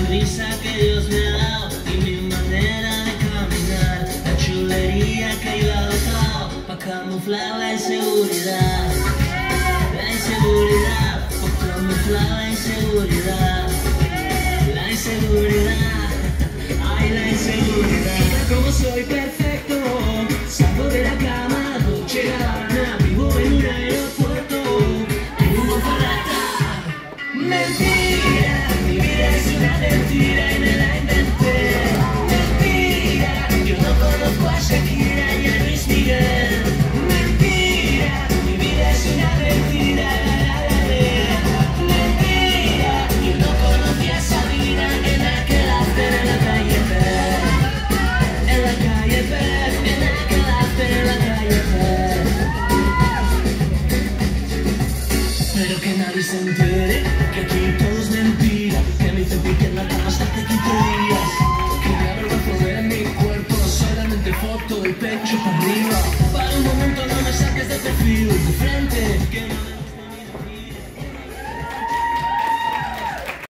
sonrisa que Dios me ha dado y mi manera de caminar, la chulería que yo he adoptado para camuflar la inseguridad, la inseguridad, para camuflar la inseguridad, la inseguridad, ay la inseguridad. Mira cómo soy perfecto, salgo de la cama, noche gana, vivo en un aeropuerto, en un barata, mentira, mi vida es una Pero que nadie se entere que aquí todo es sotto il peggio pareva